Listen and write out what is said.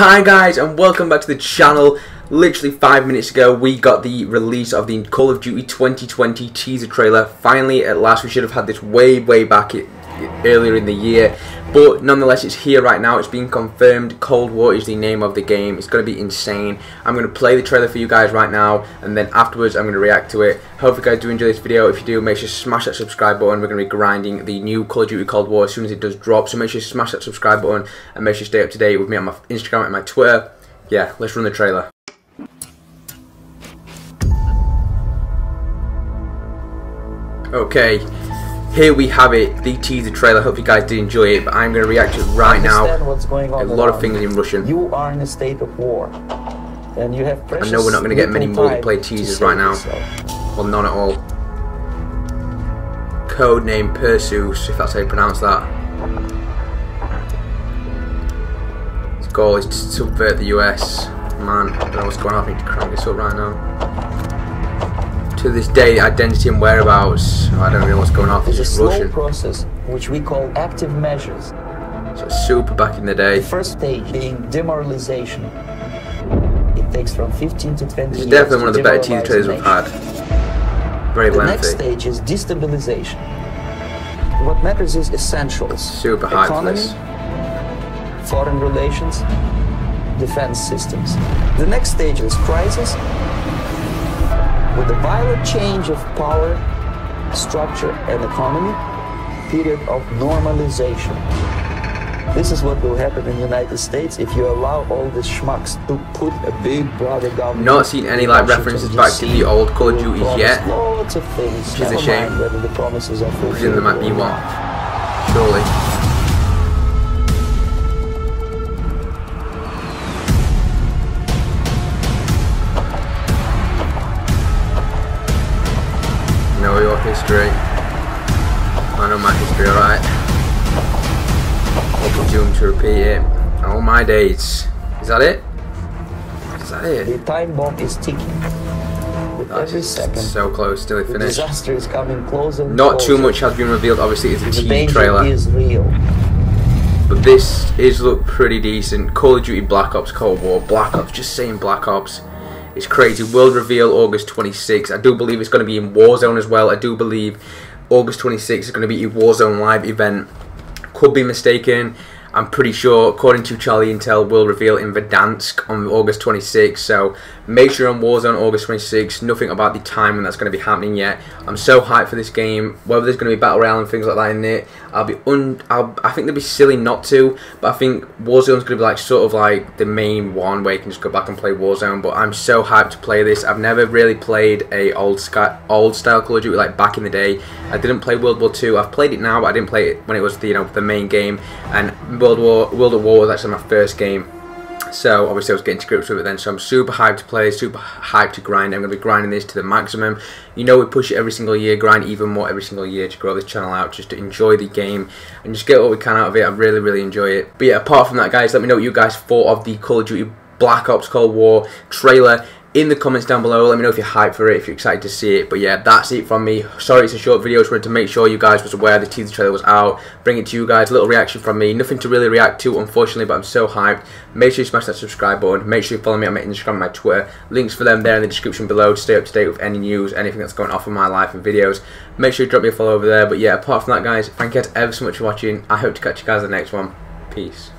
Hi guys and welcome back to the channel. Literally five minutes ago we got the release of the Call of Duty 2020 teaser trailer. Finally at last we should have had this way way back earlier in the year. But nonetheless it's here right now. It's been confirmed. Cold War is the name of the game. It's going to be insane. I'm going to play the trailer for you guys right now and then afterwards I'm going to react to it. Hope you guys do enjoy this video. If you do make sure to smash that subscribe button. We're going to be grinding the new Call of Duty Cold War as soon as it does drop. So make sure to smash that subscribe button and make sure to stay up to date with me on my Instagram and my Twitter. Yeah let's run the trailer. Okay, here we have it, the teaser trailer. Hope you guys did enjoy it, but I'm going to react to it right now. What's going on a lot of things in Russian. You are in a state of war, and you have. I know we're not going to get many multiplayer teasers right now. Well, none at all. Codename Perseus, if that's how you pronounce that. His goal is to subvert the US. Man, I don't know what's going on. I need to crank this up right now to this day, identity and whereabouts. I don't know what's going on. It's a slow Russian. process, which we call active measures. So super back in the day. The first stage being demoralization. It takes from 15 to 20 This is definitely one of the better teaser trailers we've had. Very the lengthy. next stage is destabilization. What matters is essentials. Super high Economy, foreign relations, defense systems. The next stage is crisis, with a violent change of power, structure, and economy, period of normalization. This is what will happen in the United States if you allow all these schmucks to put a big brother government. Not seen any like references back to the old Call of Duty yet. Lots of things. Which is a shame. Whether the promises are fulfilled. There might be one. Surely. Know your history. I know my history, alright. I'll presume to repeat it. All my days. Is that it? Is that it? The time bomb is ticking. With That's every second. So close, still the finished. disaster is coming closer. Not closer. too much has been revealed. Obviously, it's a the danger trailer. is real. But this is look pretty decent. Call of Duty Black Ops Cold War. Black Ops, just saying Black Ops. It's crazy. World reveal August 26. I do believe it's going to be in Warzone as well. I do believe August 26 is going to be a Warzone live event. Could be mistaken. I'm pretty sure, according to Charlie Intel, will reveal in Verdansk on August 26th. So make sure on Warzone August 26th. Nothing about the time when that's going to be happening yet. I'm so hyped for this game. Whether there's going to be battle royale and things like that in it, I'll be un. I'll, I think they'd be silly not to. But I think Warzone's going to be like sort of like the main one where you can just go back and play Warzone. But I'm so hyped to play this. I've never really played a old sky, old style Call of Duty like back in the day. I didn't play World War II. I've played it now, but I didn't play it when it was the you know the main game. And World War World at War was actually my first game. So obviously I was getting to grips with it then. So I'm super hyped to play, super hyped to grind. I'm going to be grinding this to the maximum. You know we push it every single year, grind even more every single year to grow this channel out, just to enjoy the game and just get what we can out of it. I really, really enjoy it. But yeah, apart from that guys, let me know what you guys thought of the Call of Duty Black Ops Cold War trailer in the comments down below. Let me know if you're hyped for it, if you're excited to see it. But yeah, that's it from me. Sorry it's a short video. Just wanted to make sure you guys was aware the teaser trailer was out. Bring it to you guys. Little reaction from me. Nothing to really react to, unfortunately, but I'm so hyped. Make sure you smash that subscribe button. Make sure you follow me on my Instagram and my Twitter. Links for them there in the description below to stay up to date with any news, anything that's going off in my life and videos. Make sure you drop me a follow over there. But yeah, apart from that, guys, thank you guys ever so much for watching. I hope to catch you guys in the next one. Peace.